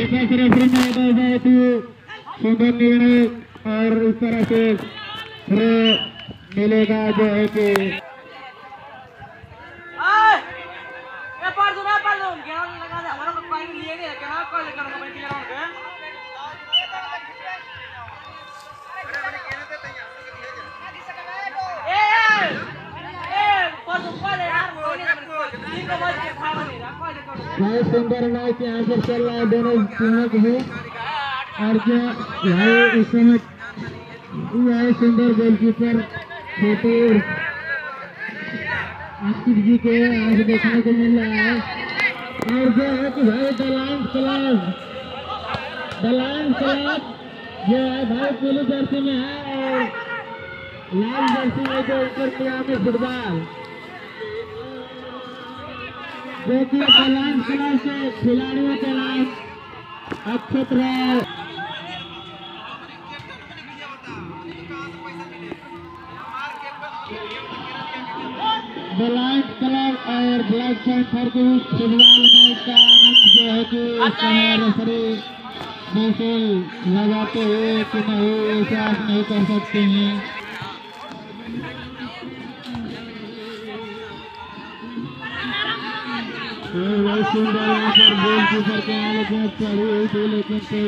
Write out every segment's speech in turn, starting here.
एकाच रेफरीने बहुत सुंदर निर्णय और इस तरह से फ्रे मिलेगा जो है कि Ay! Eh, सुंदर यहाँ पर चल रहा है दोनों टीमों के और भाई इस समय गोलकीपर छोटे आशिक जी के आज देखने को मिल रहा है। और जो है कि भाई the Lions Club the Lions Club जो है भाई, पीली जर्सी में है और लाल जर्सी में जो ऊपर में फुटबॉल। जो कि क्लब से खिलाड़ियों के नाम अक्षत द लायंस क्लब और ब्लैक के बीच फुटबॉल मैच का आनंद जो है कि रेफरी बिल्कुल लगाते हुए कि नहीं, ऐसे नहीं कर सकते हैं। सुंदर यहाँ पर गोल कीपर के आगे बहुत चढ़ी हुई थी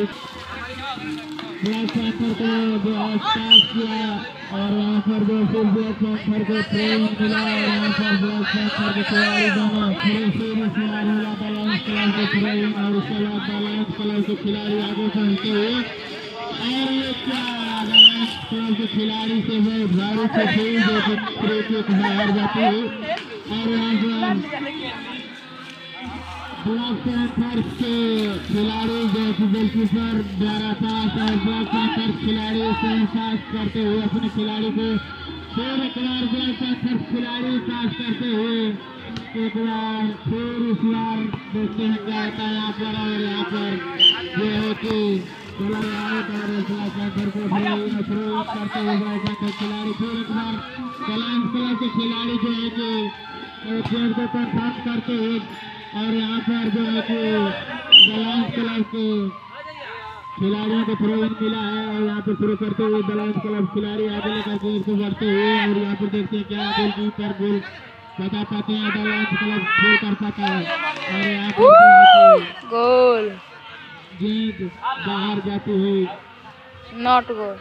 लेकिन को पास किया और यहाँ पर जो फिर ब्लैक को ट्रेन मिला और यहाँ पर ब्लैक पैंथर के खिलाड़ी दोनों फिर फिर इस्तेमाल हुआ बैलेंस कलर के ट्रेन और उसके बाद बैलेंस कलर के खिलाड़ी आगे बढ़ते हुए और ये क्या बैलेंस कलर के खिलाड़ी से बहुत भारी से जो कि फ्री किक जाती है और यहाँ पर ब्लैक खिलाड़ी जो कि गोलकीपर पास पैंथर्स खिलाड़ी से पास करते हुए, अपने खिलाड़ी को फिर एक बार ब्लैक खिलाड़ी पास करते हुए एक बार फिर इस बार देखते हैं क्या होता है, यहाँ पर और यहाँ पर। ये है कि ब्लैक खिलाड़ी फिर एक बार कलाम कलर के खिलाड़ी जो है कि गेंद को परफॉर्म करते हुए और यहाँ पर जो है कि बैलेंस क्लब के खिलाड़ियों को थ्रो इन मिला है और यहाँ पर थ्रो करते हुए बैलेंस क्लब खिलाड़ी आगे लेकर के इसको बढ़ते हुए और यहाँ पर देखते हैं क्या गोल कीपर गोल बता पाते हैं बैलेंस क्लब गोल कर पाता है। और यहाँ पर कि गोल गेंद बाहर जाती हुई। नॉट गोल